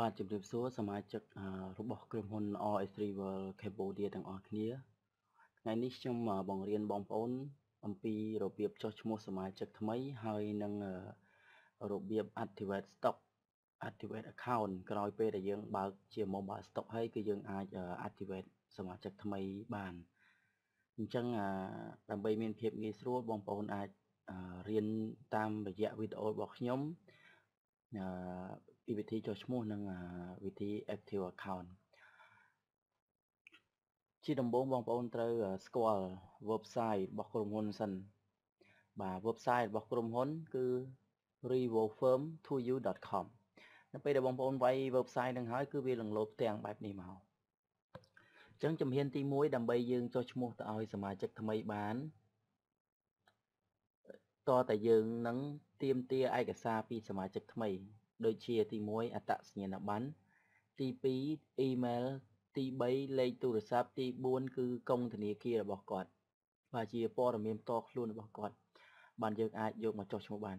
បាទជំរាបសួរសមាជិករបស់ក្រុមហ៊ុន RS River Cambodia ទាំងអស់គ្នាថ្ងៃនេះខ្ញុំបង្រៀនបងប្អូន អំពីរបៀបចុះឈ្មោះសមាជិកថ្មីហើយនិងរបៀប activate stock activate account ក្រោយពេលដែលយើងបើកជា mobile stock ហើយគឺយើងអាច activate សមាជិកថ្មីបានអញ្ចឹងដើម្បីមានភាពងាយស្រួលបងប្អូនអាចរៀនតាមរយៈវីដេអូរបស់ខ្ញុំ ពីវិធីចុះឈ្មោះនិងវិធី active account ជាដំបូងបងប្អូនត្រូវស្គាល់ website របស់ក្រុមហ៊ុនសិនបាទ website របស់ក្រុមហ៊ុនគឺ revofirm2u.com នៅពេលដែលបងប្អូនវាយ website នឹងហើយគឺវានឹងលោតផ្ទាំងបែបនេះមកអញ្ចឹងជំហានទី1ដើម្បីយើងចុះឈ្មោះទៅឲ្យសមាជិកថ្មីបានតតែយើងនឹងទៀមទាឯកសារពីសមាជិកថ្មី ដូចជាទី1អត្តសញ្ញាណប័ណ្ណទី2អ៊ីមែលទី3លេខទូរស័ព្ទទី4គឺកុងធនាគាររបស់គាត់បាទជាព័ត៌មានផ្ទាល់ខ្លួនរបស់គាត់បានយើងអាចយកមកចុះឈ្មោះបាន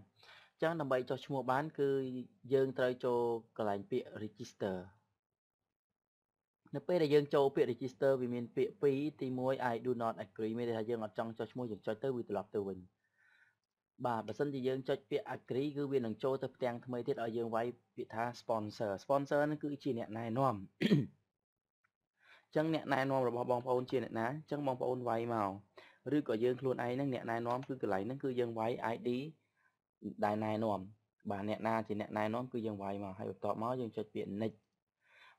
អញ្ចឹងដើម្បីចុះឈ្មោះបាន គឺយើងត្រូវចូលកន្លែងពាក្យ register នៅពេលដែលយើងចូលពាក្យ register វាមានពាក្យ2ទី1 I do not agree មានន័យថាយើងអត់ចង់ចុះឈ្មោះយើងចុចទៅវាត្រឡប់ទៅវិញ បាទបើសិនជាយើងចុចពាក្យ agree គឺវានឹងចូលទៅផ្ទាំងថ្មីទៀតឲ្យយើងវាយពាក្យថា sponsor sponsor ហ្នឹងគឺជាអ្នកណែនាំចឹងអ្នកណែនាំរបស់បងប្អូនជាអ្នកណាចឹងបងប្អូនវាយមកឬក៏យើងខ្លួនឯងហ្នឹងអ្នកណែនាំគឺកន្លែងហ្នឹងគឺយើងវាយ ID ដែលណែនាំបាទអ្នកណាជាអ្នកណែនាំគឺយើងវាយមកហើយបន្ទាប់មកយើងចុចពាក្យ next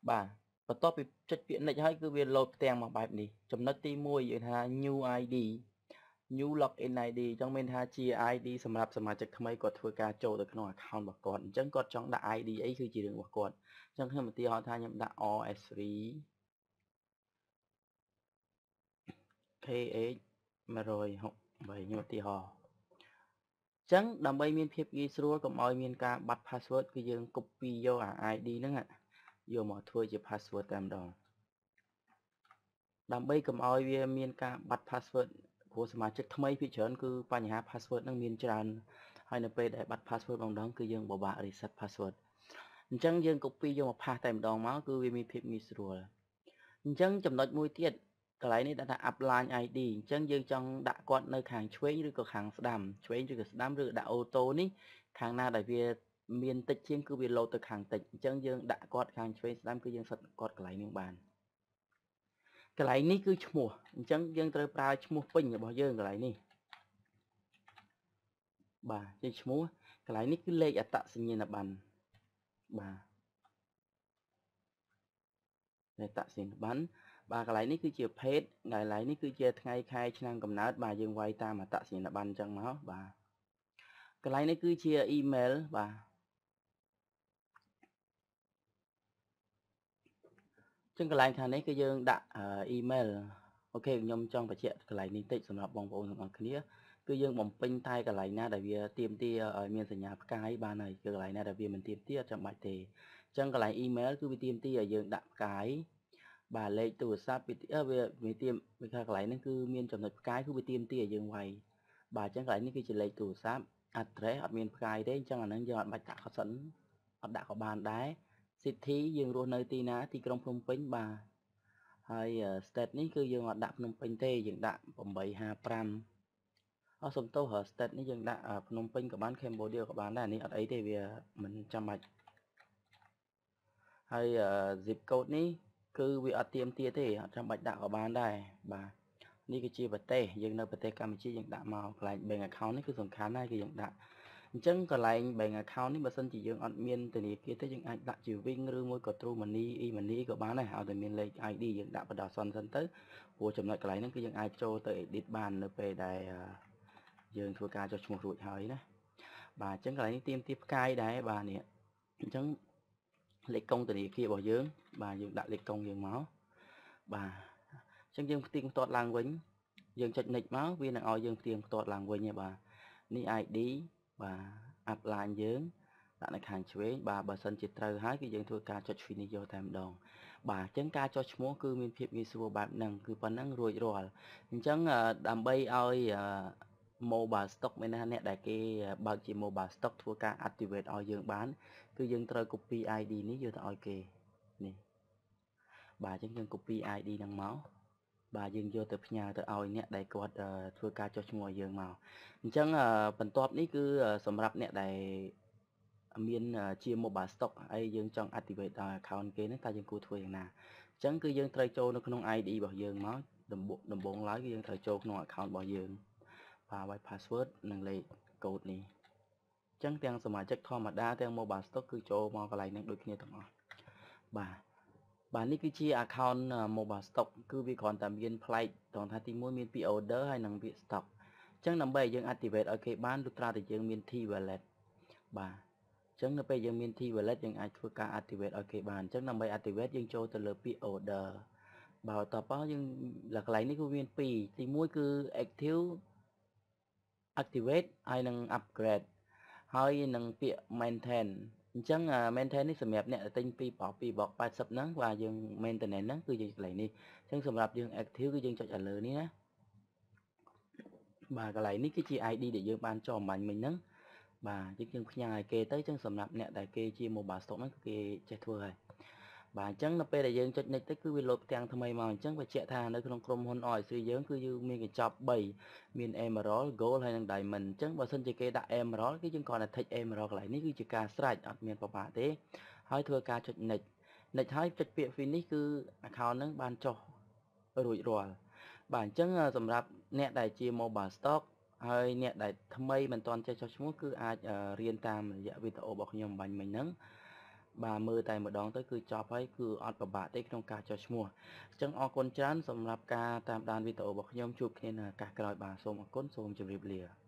បាទបន្ទាប់ពីចុចពាក្យ next ហើយគឺវាលោតផ្ទាំងមកបែបនេះចំណុចទី1យើងថា new ID new login ID អញ្ចឹងមានថាជា ID សម្រាប់សមាជិកថ្មីគាត់ធ្វើការចូលទៅក្នុង account របស់គាត់អញ្ចឹងគាត់ចង់ដាក់ ID អីគឺជារឿងរបស់គាត់អញ្ចឹងខ្ញុំឧទាហរណ៍ថាខ្ញុំដាក់ RS3 KH 168ខ្ញុំឧទាហរណ៍អញ្ចឹងដើម្បីមានភាពងាយស្រួលកុំឲ្យមានការបាត់ password គឺយើង copy យកអា ID ហ្នឹងយកមកធ្វើជា password តែម្ដងដើម្បីកុំឲ្យវាមានការបាត់ password ព្រោះសមាជិកថ្មីភាគច្រើនគឺបញ្ហា password នឹងមានច្រើនហើយនៅពេលដែលបាត់ password ម្ដងគឺយើងពិបាក reset password អញ្ចឹងយើង copy យកមក pass តែម្ដងមកគឺវាមានភាពងាយស្រួលអញ្ចឹងចំណុចមួយទៀតកន្លែងនេះដាក់ថា upline ID អញ្ចឹងយើងចង់ដាក់គាត់នៅខាងឆ្វេងឬក៏ខាងស្ដាំឆ្វេងឬក៏ស្ដាំឬដាក់អូតូនេះខាងណាដែលវាមានតិចជាងគឺវាលោតទៅខាងតិចអញ្ចឹងយើងដាក់គាត់ខាងឆ្វេងស្ដាំគឺយើងសិតគាត់កន្លែងនេះបាន កន្លែងនេះគឺឈ្មោះអញ្ចឹងយើងត្រូវប្រើឈ្មោះពេញរបស់យើងកន្លែងនេះបាទជាឈ្មោះកន្លែងនេះគឺលេខអត្តសញ្ញាណប័ណ្ណបាទលេខអត្តសញ្ញាណប័ណ្ណបាទកន្លែងនេះគឺជាភេទកន្លែងនេះគឺជាថ្ងៃខែឆ្នាំកំណើតបាទយើងវាយតាមអត្តសញ្ញាណប័ណ្ណអញ្ចឹងមកបាទកន្លែងនេះគឺជាអ៊ីមែលបាទ ចឹងកន្លែងខាងនេះគឺយើងដាក់អ៊ីមែលអូខេខ្ញុំចង់បញ្ជាក់កន្លែងនេះតិចសម្រាប់បងប្អូនទាំងអស់គ្នាគឺយើងបំពេញតែកន្លែងណាដែលវាទៀមទាឲ្យមានសញ្ញាផ្កាយបានហើយគឺកន្លែងណាដែលវាមិនទៀមទាអត់ចាំបាច់ទេអញ្ចឹងកន្លែងអ៊ីមែលគឺវាទៀមទាឲ្យយើងដាក់ផ្កាយបាទលេខទូរស័ព្ទវាវាវាទៀមវាថាកន្លែងហ្នឹងគឺមានចំណុចផ្កាយគឺវាទៀមទាឲ្យយើងវាយបាទអញ្ចឹងកន្លែងនេះគឺជាលេខទូរស័ព្ទ address អត់មានផ្កាយទេអញ្ចឹងអាហ្នឹងយើងអត់បាច់ដាក់ក៏សិនអត់ដាក់ក៏បានដែរ city យើងរស់នៅទីណាទីក្រុងភ្នំពេញបាទហើយ state នេះគឺយើងអត់ដាក់ភ្នំពេញទេយើងដាក់855អស់សំទោស state នេះយើងដាក់ភ្នំពេញក៏បាន Cambodia ក៏បានដែរនេះអត់អីទេវាមិនចាំបាច់ហើយ zip code នេះគឺវាអត់ទៀមទាទេអត់ចាំបាច់ដាក់ក៏បានដែរបាទនេះគឺជាប្រទេសយើងនៅប្រទេសកម្ពុជាយើងដាក់មកកន្លែង bank account នេះគឺសំខាន់ណាស់គឺយើងដាក់ អញ្ចឹងកន្លែង bank account នេះបើសិនជាយើងអត់មានធនាគារទេយើងអាចដាក់ជា Wing ឬមួយក៏ True Money e-money ក៏បានដែរឲ្យតែមានលេខ ID យើងដាក់បដោះសន្នសិនទៅព្រោះចំណុចកន្លែងហ្នឹងគឺយើងអាចចូលទៅ edit បាននៅពេលដែលយើងធ្វើការចុះឈ្មោះរួចហើយណាបាទអញ្ចឹងកន្លែងនេះទៀមទាផ្កាយដែរបាទនេះអញ្ចឹងលេខកុងធនាគាររបស់យើង បាទយើងដាក់លេខកុងយើងមកបាទអញ្ចឹងយើងផ្ទៀងផ្ទាត់ឡើងវិញយើងចុច next មកវានឹងឲ្យយើងផ្ទៀងផ្ទាត់ឡើងវិញហើយបាទនេះ ID បាទអាប់ឡាញយើងដាក់នៅខាងឆ្វេងបាទបើសិនជាត្រូវហើយគឺយើងធ្វើការចុច finish យកតែម្ដង បាទអញ្ចឹងការចុះឈ្មោះគឺមានភាពងាយស្រួលបែបហ្នឹងគឺប៉ុណ្ណឹងរួចរាល់អញ្ចឹងដើម្បីឲ្យ mobile stock មានន័យថាអ្នកដែលគេបើកជា mobile stock ធ្វើការ activate ឲ្យយើងបាន គឺយើងត្រូវ copy ID នេះយកទៅឲ្យគេនេះបាទអញ្ចឹងយើង copy ID ហ្នឹងមក បាទយើងយកទៅផ្ញើទៅឲ្យអ្នកដែលគាត់ធ្វើការចុះឈ្មោះឲ្យយើងមកអញ្ចឹងបន្ទាប់នេះគឺសម្រាប់អ្នកដែលមានជា mobile stock ហើយយើងចង់ activate ដល់ account គេហ្នឹងតើយើងគួរធ្វើយ៉ាងណាអញ្ចឹងគឺយើងត្រូវចូលនៅក្នុង ID របស់យើងមកដំបូងដំបូងឡើយគឺយើងត្រូវចូលក្នុង account របស់យើងបាទ white password និងលេខកូដនេះអញ្ចឹងទាំងសមាជិកធម្មតាទាំង mobile stock គឺចូលមកកន្លែងហ្នឹងដូចគ្នាទាំងអស់បាទ បាទនេះគឺជា account mobile stock គឺវាគ្រាន់តែមានប្លែកត្រង់ថាទី1មានពី order ហើយនិងពាក្យ stock អញ្ចឹងដើម្បីឲ្យយើង activate ឲ្យគេបានលុះត្រាតែយើងមាន T wallet បាទអញ្ចឹងនៅពេលយើងមាន T wallet យើងអាចធ្វើការ activate ឲ្យគេបានអញ្ចឹងដើម្បី activate យើងចូលទៅលើពាក្យ order បាទតបយើងលើកន្លែងនេះគឺមាន2ទី1គឺ active activate ហើយនឹង upgrade ហើយនឹងពាក្យ maintain អញ្ចឹង maintain នេះសម្រាប់អ្នកដែលទិញ2បោះ2បោក80ហ្នឹងបាទយើង maintenance ហ្នឹងគឺយើងកន្លែងនេះអញ្ចឹងសម្រាប់យើង active គឺយើងចុចឲ្យលើនេះណាបាទកន្លែងនេះគឺជា ID ដែលយើងបានចុះអំបញ្ញមិញហ្នឹងបាទយើងយើងផ្ញើឲ្យគេទៅអញ្ចឹងសម្រាប់អ្នកដែលគេជា mobile stock ហ្នឹងគឺគេចេះធ្វើហើយ បាទអញ្ចឹងនៅពេលដែលយើងចុច next ទៅគឺវាលោតផ្ទាំងថ្មីមកអញ្ចឹងបញ្ជាក់ថានៅក្នុងក្រុមហ៊ុន OIC យើងគឺយើងមានកញ្ចប់3មាន Emerald Gold ហើយនិង Diamond អញ្ចឹងបើសិនជាគេដាក់ Emerald គឺយើងគ្រាន់តែ tick Emerald កន្លែងនេះគឺជាការស្រេចអត់មានប្របាកទេហើយធ្វើការចុច next next ហើយចុចពាក្យ finish គឺ account ហ្នឹងបានចុះរួចរាល់បាទអញ្ចឹងសម្រាប់អ្នកដែលជា mobile stock ហើយអ្នកដែលថ្មីមិនទាន់ចេះចុះឈ្មោះគឺអាចរៀនតាមរយៈវីដេអូរបស់ខ្ញុំបាញ់មិញហ្នឹង បាទមើលតែម្ដងទៅគឺចប់ហើយគឺអត់ពិបាកទេក្នុងការចុះឈ្មោះអញ្ចឹងអរគុណច្រើនសម្រាប់ការតាមដានវីដេអូរបស់ខ្ញុំជួបគ្នានៅឱកាសក្រោយបាទសូមអរគុណសូមជម្រាបលា